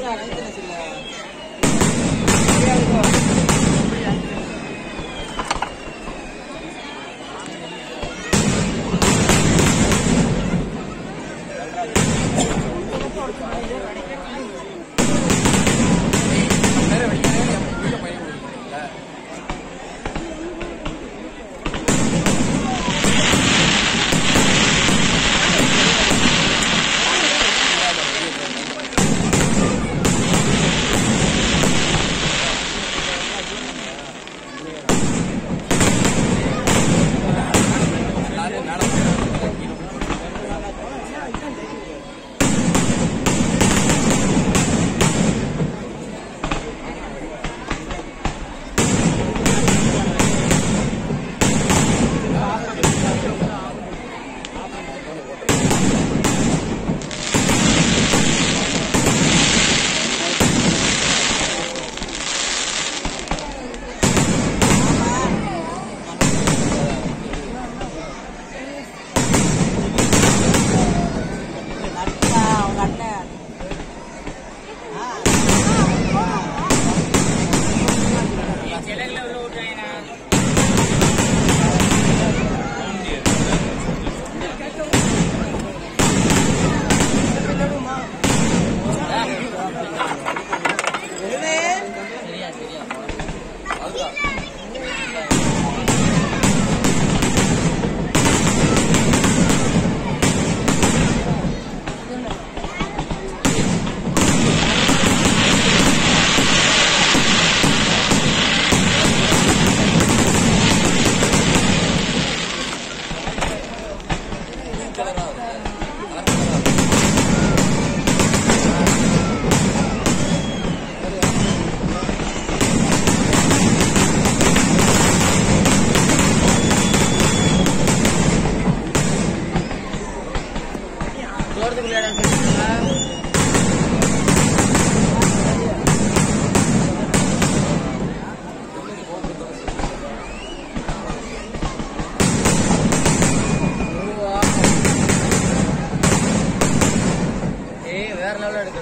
Ya.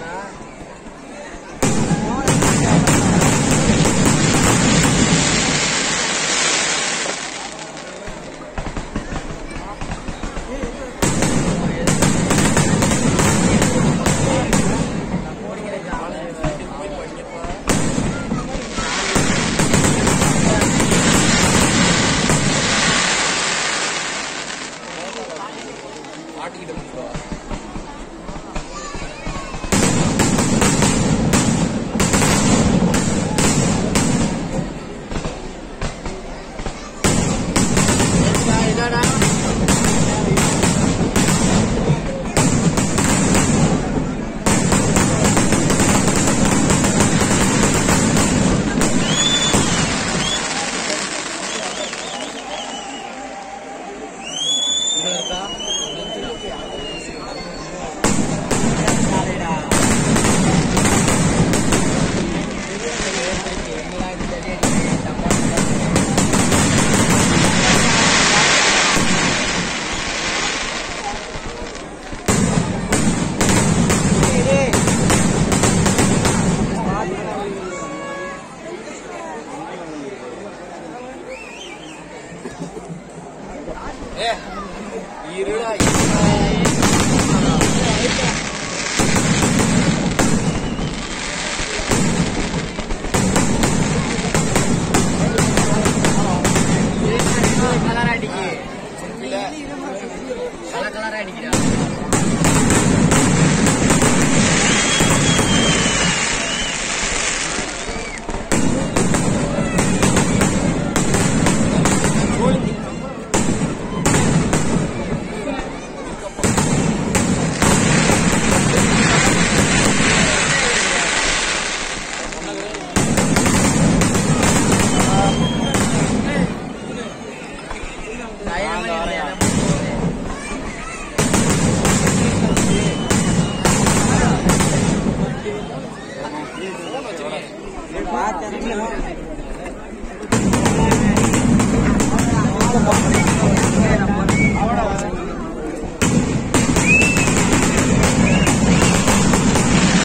Yeah.